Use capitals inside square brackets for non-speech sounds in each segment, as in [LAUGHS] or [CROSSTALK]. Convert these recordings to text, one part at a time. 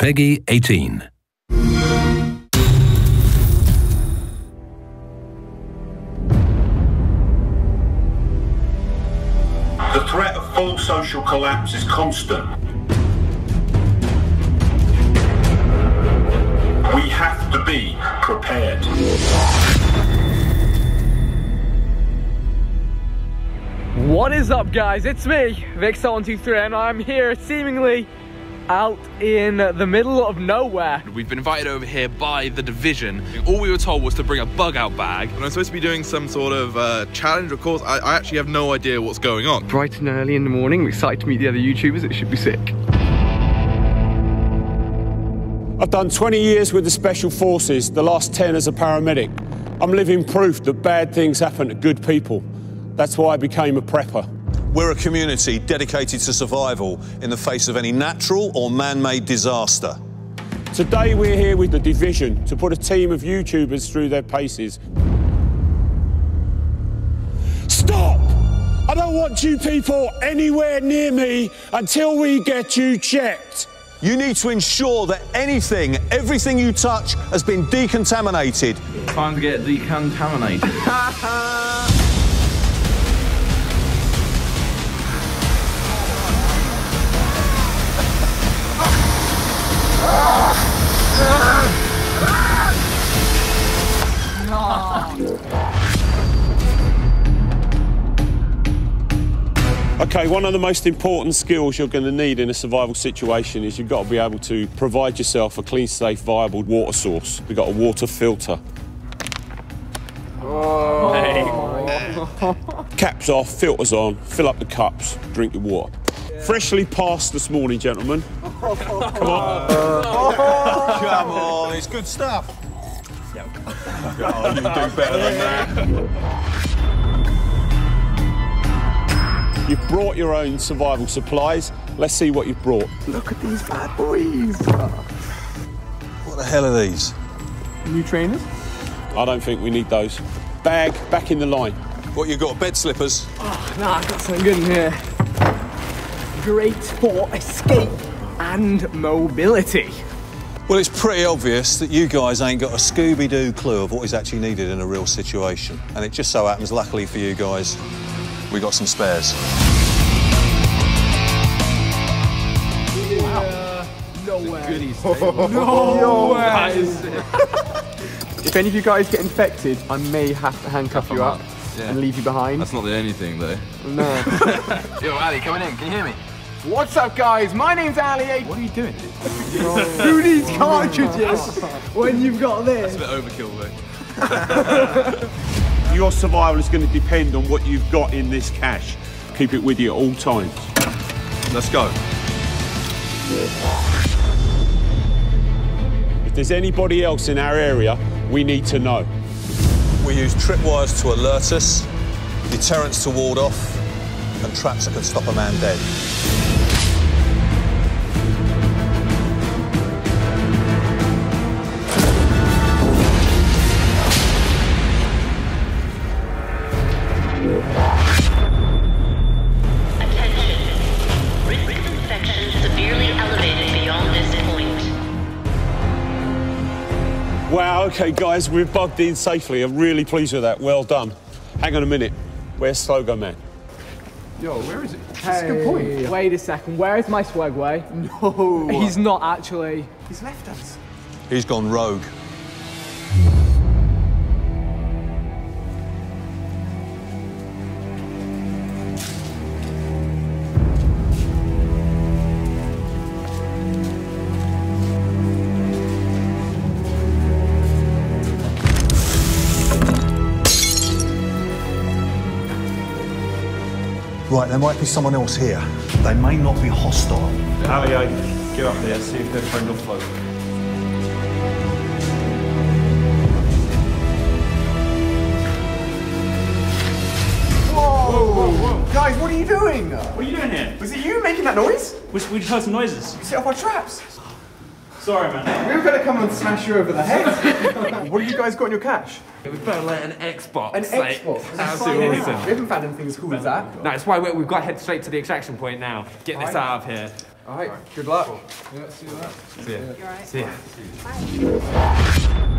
Peggy 18. The threat of full social collapse is constant. We have to be prepared. What is up guys, it's me, Vic123 and I'm here seemingly out in the middle of nowhere. We've been invited over here by the division. All we were told was to bring a bug out bag. And I'm supposed to be doing some sort of uh, challenge, of course. I, I actually have no idea what's going on. Bright and early in the morning, I'm excited to meet the other YouTubers, it should be sick. I've done 20 years with the Special Forces, the last 10 as a paramedic. I'm living proof that bad things happen to good people. That's why I became a prepper. We're a community dedicated to survival in the face of any natural or man made disaster. Today we're here with the division to put a team of YouTubers through their paces. Stop! I don't want you people anywhere near me until we get you checked. You need to ensure that anything, everything you touch has been decontaminated. Time to get decontaminated. [LAUGHS] Okay, one of the most important skills you're going to need in a survival situation is you've got to be able to provide yourself a clean, safe, viable water source. We've got a water filter. Oh. Caps off, filters on, fill up the cups, drink your water. Freshly passed this morning, gentlemen. Come on, [LAUGHS] come it's good stuff. [LAUGHS] Oh, you do better than that. You've brought your own survival supplies. Let's see what you've brought. Look at these bad boys. What the hell are these? New trainers? I don't think we need those. Bag, back in the line. What you got? Bed slippers? Oh, nah, I've got something good in here. Great for escape and mobility. Well, it's pretty obvious that you guys ain't got a Scooby Doo clue of what is actually needed in a real situation. And it just so happens, luckily for you guys, we got some spares. No way. [LAUGHS] [LAUGHS] no way. [LAUGHS] if any of you guys get infected, I may have to handcuff you up Yeah. and leave you behind. That's not the only thing though. No. Yo, Ali, coming in. Can you hear me? What's up, guys? My name's Ali. What are you doing? Who needs cartridges when you've got this? It's a bit overkill though. Your survival is going to depend on what you've got in this cache. Keep it with you at all times. Let's go. If there's anybody else in our area, we need to know. We use tripwires to alert us, deterrents to ward off, and traps that can stop a man dead. Okay, guys, we've bugged in safely. I'm really pleased with that. Well done. Hang on a minute. Where's Slogo Man? Yo, where is it? Hey. That's a good point. Wait a second. Where is my swagway? [LAUGHS] No. He's not actually. He's left us. He's gone rogue. Right, there might be someone else here. They may not be hostile. Ali, get up there, see if their friend will float. Guys, what are you doing? What are you doing here? Was it you making that noise? We, we just heard some noises. You set off our traps. Sorry, man. We were gonna come and smash you over the head. [LAUGHS] what have you guys got in your cache? We better let an Xbox. An like, Xbox. Absolutely We awesome. haven't found anything as cool as that. No, that's why we- we've got to head straight to the extraction point now. Get this Right. out of here. All right. Good luck. Yeah, see you later. See ya. You alright? See ya.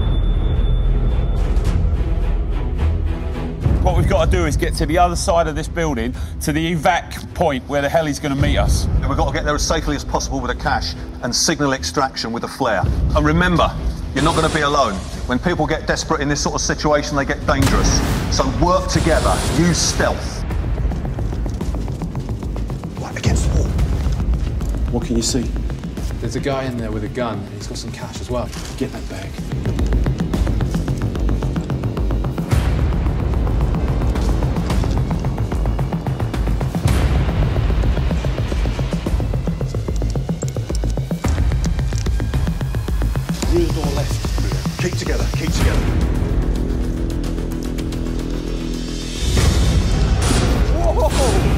What we've got to do is get to the other side of this building, to the evac point where the heli's going to meet us. And we've got to get there as safely as possible with a cache and signal extraction with a flare. And remember, you're not going to be alone. When people get desperate in this sort of situation, they get dangerous. So work together, use stealth. Right against the wall. What can you see? There's a guy in there with a gun, and he's got some cash as well. Get that bag. Together, keep together. Quick,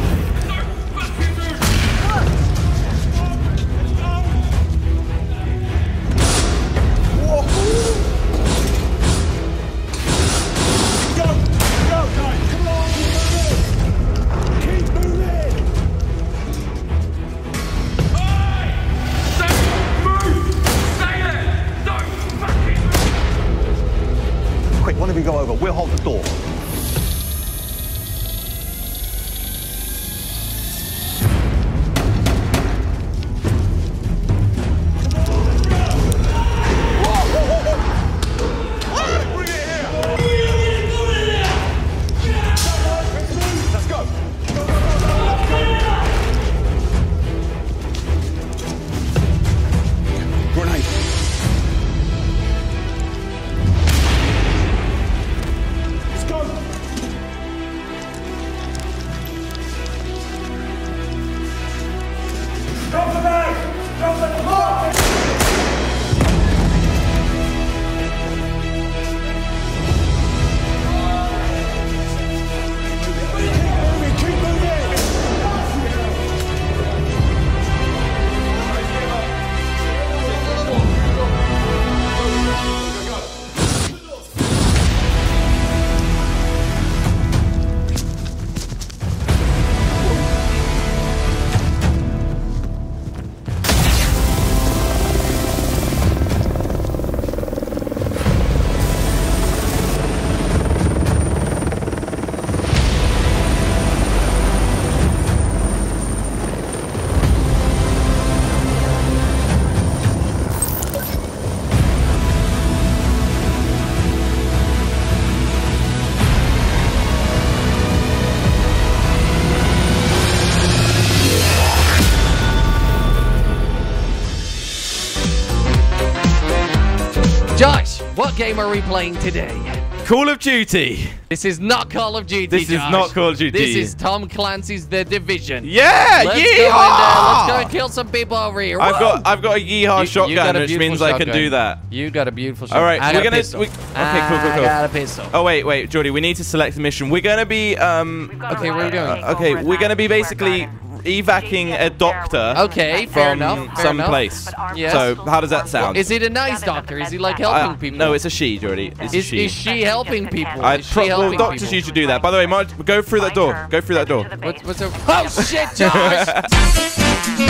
Josh, what game are we playing today? Call of Duty. This is not Call of Duty. This is Josh. not Call of Duty. This is Tom Clancy's The Division. Yeah, let's go in yeehaw! there. Let's go and kill some people over here. I've Woo! got I've got a yeehaw You- you shotgun, a which beautiful means I can do that. You got a beautiful shot. All right, I we're gonna. pistol. We, okay, cool, cool, cool. I got a pistol. Oh wait, wait, Jordi, we need to select the mission. We're gonna be um. Okay, what are we doing? uh, okay, we're gonna be basically evacing a doctor. Okay, fair from enough, fair some enough. place. Yes. So how does that sound? Is it a nice doctor? Is he like helping Uh, people? No, it's a she, Jordi. It's a Is, she. is she helping people? I is she pro- well, helping doctors people? usually do that. By the way, Marge, go through that door. Go through that door. What's, what's a, oh shit, Josh! [LAUGHS]